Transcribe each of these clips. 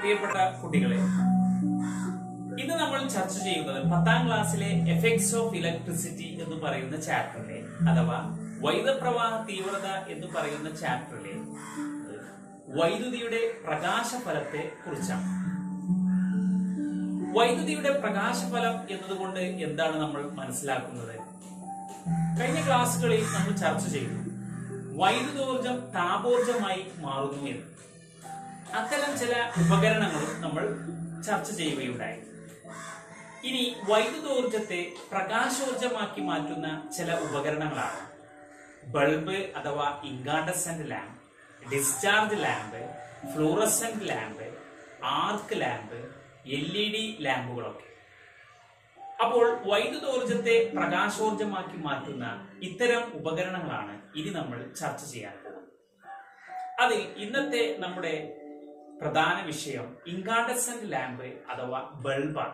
പ്രിയപ്പെട്ട കുട്ടികളെ ഇന്ന് നമ്മൾ ചർച്ച ചെയ്യുന്നത് പത്താം ക്ലാസ്സിലെ എഫക്ട്സ് ഓഫ് ഇലക്ട്രിസിറ്റി എന്ന് പറയുന്ന ചാപ്റ്ററിലെ അഥവാ വൈദ്യുതപ്രവാഹ തീവ്രത എന്ന് പറയുന്ന ചാപ്റ്ററിലെ വൈദ്യുതിയുടെ പ്രകാശഫലത്തെ കുറിച്ചാണ്. വൈദ്യുതിയുടെ പ്രകാശഫലം എന്നതുകൊണ്ട് എന്താണ് നമ്മൾ മനസ്സിലാക്കുന്നത്? കഴിഞ്ഞ ക്ലാസ്സുകളിൽ നമ്മൾ ചർച്ച ചെയ്തു വൈദ്യുതോർജം താപോർജമായി മാറുന്നു എന്ന്. അത്തരം ചില ഉപകരണങ്ങളും നമ്മൾ ചർച്ച ചെയ്യുകയുണ്ടായി. ഇനി വൈദ്യുതോർജത്തെ പ്രകാശോർജമാക്കി മാറ്റുന്ന ചില ഉപകരണങ്ങളാണ്. ബൾബ് അഥവാ incandescent lamp discharge lamp fluorescent lamp arc lamp L E D ലാമ്പുകളൊക്കെ. അപ്പോൾ വൈദ്യുതോർജത്തെ പ്രകാശോർജമാക്കി മാറ്റുന്ന ഇത്തരം ഉപകരണങ്ങളാണ് ഇനി നമ്മൾ ചർച്ച ചെയ്യാൻ പോകുന്നത്. അതിൽ ഇന്നത്തെ നമ്മുടെ പ്രധാന വിഷയം ഇൻകാണ്ടസെന്റ് ലാമ്പ് അഥവാ ബൾബാണ്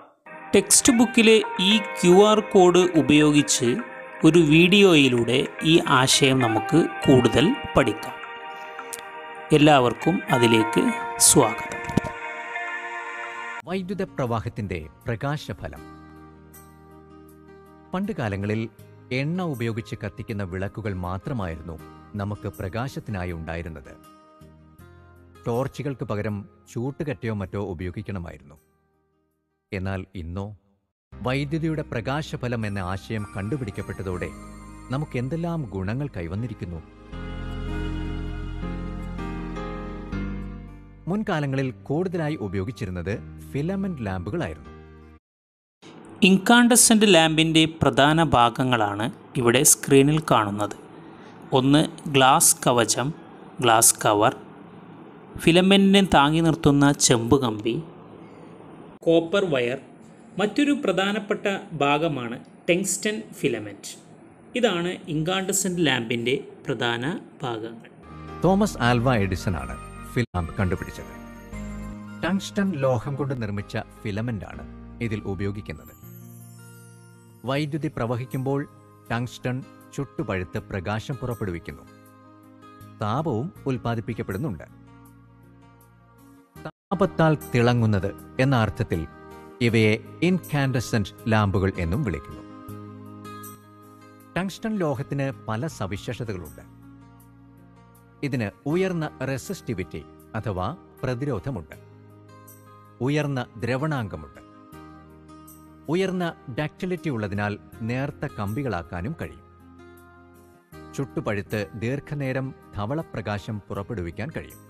ടെക്സ്റ്റ് ബുക്കിലെ ഈ ക്യു ആർ കോഡ് ഉപയോഗിച്ച് ഒരു വീഡിയോയിലൂടെ ഈ ആശയം നമുക്ക് കൂടുതൽ പഠിക്കാം. എല്ലാവർക്കും അതിലേക്ക് സ്വാഗതം. വൈദ്യുത പ്രവാഹത്തിന്റെ പ്രകാശഫലം. പണ്ട് കാലങ്ങളിൽ എണ്ണ ഉപയോഗിച്ച് കത്തിക്കുന്ന വിളക്കുകൾ മാത്രമായിരുന്നു നമുക്ക് പ്രകാശത്തിനായി ഉണ്ടായിരുന്നത്. ടോർച്ചുകൾക്ക് പകരം ചൂട്ടുകറ്റയോ മറ്റോ ഉപയോഗിക്കണമായിരുന്നു. എന്നാൽ ഇന്നോ വൈദ്യുതിയുടെ പ്രകാശഫലം എന്ന ആശയം കണ്ടുപിടിക്കപ്പെട്ടതോടെ നമുക്ക് എന്തെല്ലാം ഗുണങ്ങൾ കൈവന്നിരിക്കുന്നു? മുൻകാലങ്ങളിൽ കൂടുതലായി ഉപയോഗിച്ചിരുന്നത് ഫിലമെന്റ് ലാമ്പുകളായിരുന്നു. ഇൻകാണ്ടസെന്റ് ലാമ്പിന്റെ പ്രധാന ഭാഗങ്ങളാണ് ഇവിടെ സ്ക്രീനിൽ കാണുന്നത്. ഒന്ന് ഗ്ലാസ് കവചം ഗ്ലാസ് കവർ ഫിലമെന്റിനെ താങ്ങി നിർത്തുന്ന ചെമ്പ് കമ്പി കോപ്പർ വയർ മറ്റൊരു പ്രധാനപ്പെട്ട ഭാഗമാണ് ടെങ്സ്റ്റൻ ഫിലമെന്റ് ഇതാണ് ഇൻകാണ്ടസെന്റ് ലാമ്പിന്റെ പ്രധാന ഭാഗങ്ങൾ. തോമസ് ആൽവ എഡിസൺ ആണ് ഫിലാമ്പ് കണ്ടുപിടിച്ചത്. ടങ്സ്റ്റൺ ലോഹം കൊണ്ട് നിർമ്മിച്ച ഫിലമെന്റ് ആണ് ഇതിൽ ഉപയോഗിക്കുന്നത്. വൈദ്യുതി പ്രവഹിക്കുമ്പോൾ ടങ്സ്റ്റൺ ചുട്ടുപഴുത്ത് പ്രകാശം പുറപ്പെടുവിക്കുന്നു. താപവും ഉൽപ്പാദിപ്പിക്കപ്പെടുന്നുണ്ട്. താപത്താൽ തിളങ്ങുന്നത് എന്ന അർത്ഥത്തിൽ ഇവയെ ഇൻകാൻഡസെന്റ് ലാമ്പുകൾ എന്നും വിളിക്കുന്നു. ടങ്സ്റ്റൺ ലോഹത്തിന് പല സവിശേഷതകളുണ്ട്. ഇതിന് ഉയർന്ന റെസിസ്റ്റിവിറ്റി അഥവാ പ്രതിരോധമുണ്ട്. ഉയർന്ന ദ്രവണാങ്കമുണ്ട് ഉയർന്ന ഡാക്ടിലിറ്റി ഉള്ളതിനാൽ നേർത്ത കമ്പികളാക്കാനും കഴിയും. ചുട്ടുപഴുത്ത് ദീർഘനേരം ധവളപ്രകാശം പുറപ്പെടുവിക്കാൻ കഴിയും.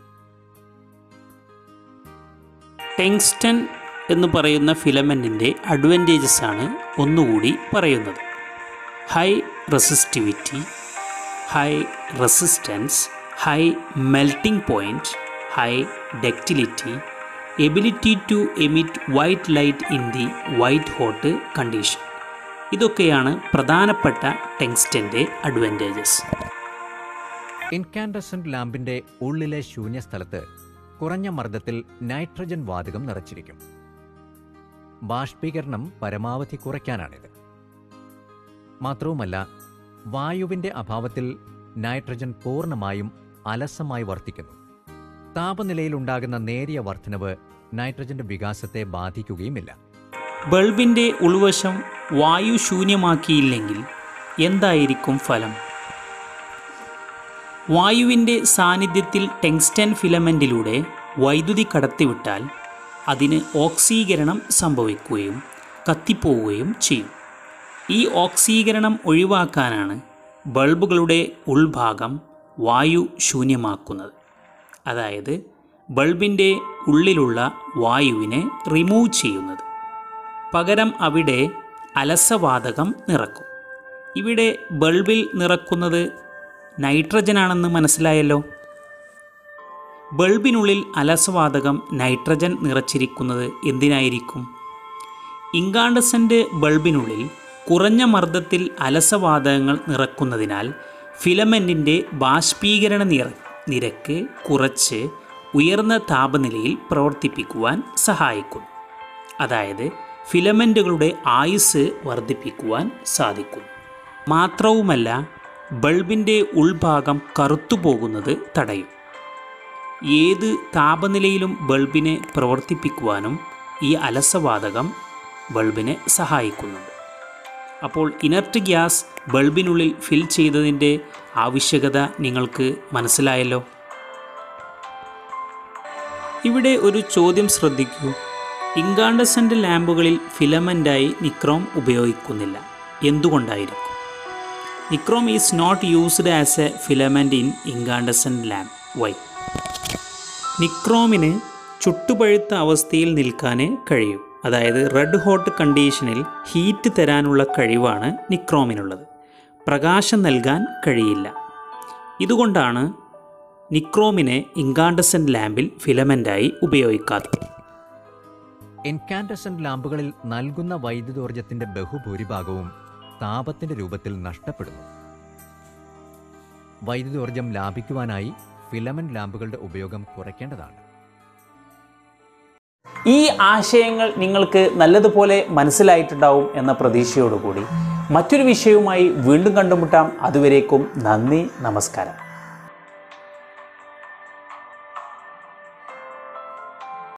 ടെങ്സ്റ്റൺ എന്ന് പറയുന്ന ഫിലമെന്റിന്റെ അഡ്വാന്റേജസ് ആണ് ഒന്നുകൂടി പറയുന്നത്. High resistivity high resistance high melting point high ductility ability to emit white light in the white hot condition ഇതൊക്കെയാണ് പ്രധാനപ്പെട്ട ടെങ്സ്റ്റന്റെ അഡ്വാന്റേജസ് ഇൻകാൻഡസന്റ് ലാമ്പിന്റെ ഉള്ളിലെ ശൂന്യസ്ഥലത്ത് കുറഞ്ഞ മർദ്ദത്തിൽ നൈട്രജൻ വാതകം നിറച്ചിരിക്കും. ബാഷ്പീകരണം പരമാവധി കുറയ്ക്കാനാണിത്. മാത്രവുമല്ല വായുവിന്റെ അഭാവത്തിൽ നൈട്രജൻ പൂർണമായും അലസമായി വർദ്ധിക്കുന്നു താപനിലയിലുണ്ടാകുന്ന നേരിയ വർധനവ് നൈട്രജന്റെ വികാസത്തെ ബാധിക്കുകയുമില്ല. ബൾബിന്റെ ഉൾവശം വായു ശൂന്യമാക്കിയില്ലെങ്കിൽ എന്തായിരിക്കും ഫലം? വായുവിന്റെ സാന്നിധ്യത്തിൽ ടെങ്സ്റ്റൻ ഫിലമെന്റിലൂടെ വൈദ്യുതി കടത്തിവിട്ടാൽ അതിന് ഓക്സീകരണം സംഭവിക്കുകയും കത്തിപ്പോവുകയും ചെയ്യും. ഈ ഓക്സീകരണം ഒഴിവാക്കാനാണ് ബൾബുകളുടെ ഉൾഭാഗം വായു ശൂന്യമാക്കുന്നത്. അതായത് ബൾബിന്റെ ഉള്ളിലുള്ള വായുവിനെ റിമൂവ് ചെയ്യുന്നത്. പകരം അവിടെ അലസവാതകം നിറക്കും. ഇവിടെ ബൾബിൽ നിറക്കുന്നത് നൈട്രജനാണെന്ന് മനസ്സിലായല്ലോ? ബൾബിനുള്ളിൽ അലസവാതകം നൈട്രജൻ നിറച്ചിരിക്കുന്നത് എന്തിനായിരിക്കും? ഇങ്കാണ്ടസന്റ് ബൾബിനുള്ളിൽ കുറഞ്ഞ മർദ്ദത്തിൽ അലസവാതകങ്ങൾ നിറക്കുന്നതിനാൽ ഫിലമെന്റിന്റെ ബാഷ്പീകരണ നിറ നിരക്ക് കുറച്ച് ഉയർന്ന താപനിലയിൽ പ്രവർത്തിപ്പിക്കുവാൻ സഹായിക്കും. അതായത് ഫിലമെന്റുകളുടെ ആയുസ് വർദ്ധിപ്പിക്കുവാൻ സാധിക്കും. മാത്രവുമല്ല ബൾബിന്റെ ഉൾഭാഗം കറുത്തുപോകുന്നത് തടയും. ഏത് താപനിലയിലും ബൾബിനെ പ്രവർത്തിപ്പിക്കുവാനും ഈ അലസവാതകം ബൾബിനെ സഹായിക്കുന്നുണ്ട്. അപ്പോൾ ഇനർട്ട് ഗ്യാസ് ബൾബിനുള്ളിൽ ഫിൽ ചെയ്തതിന്റെ ആവശ്യകത നിങ്ങൾക്ക് മനസ്സിലായല്ലോ? ഇവിടെ ഒരു ചോദ്യം ശ്രദ്ധിക്കൂ. ഇൻകാണ്ടസന്റ് ലാമ്പുകളിൽ ഫിലമെന്റായി നിക്രോം ഉപയോഗിക്കുന്നില്ല. എന്തുകൊണ്ടായിരിക്കും? Nichrome is not used as a filament in incandescent lamp why നിക്രോമിന് ചുട്ടുപഴുത്ത അവസ്ഥയിൽ നിൽക്കാനേ കഴിയൂ. അതായത് റെഡ് ഹോട്ട് കണ്ടീഷനിൽ ഹീറ്റ് തരാനുള്ള കഴിവാണ് നിക്രോമിനുള്ളത് പ്രകാശം നൽകാൻ കഴിയില്ല. ഇതുകൊണ്ടാണ് നിക്രോമിനെ ഇൻകാണ്ടസന്റ് ലാമ്പിൽ ഫിലമെന്റായി ഉപയോഗിക്കാത്തത്. ഇൻകാൻഡസന്റ് ലാമ്പുകളിൽ നൽകുന്ന വൈദ്യുതോർജത്തിന്റെ ബഹുഭൂരിഭാഗവും താപത്തിന്റെ രൂപത്തിൽ നഷ്ടപ്പെടുന്നു. വൈദ്യുതോർജം ലാഭിക്കുവാനായി ഫിലമെന്റ് ലാമ്പുകളുടെ ഉപയോഗം കുറയ്ക്കേണ്ടതാണ്. ഈ ആശയങ്ങൾ നിങ്ങൾക്ക് നല്ലതുപോലെ മനസ്സിലായിട്ടുണ്ടാവും എന്ന പ്രതീക്ഷയോടുകൂടി മറ്റൊരു വിഷയവുമായി വീണ്ടും കണ്ടുമുട്ടാം. അതുവരേക്കും നന്ദി നമസ്കാരം.